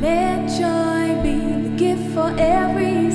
Let joy be the gift for every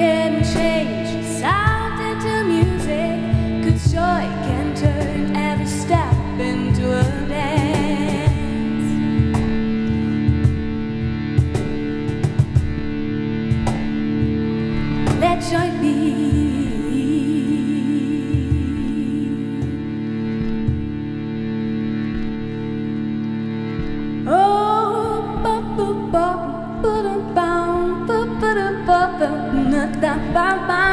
can change sound into music. Good joy can turn every step into a dance. Let joy about my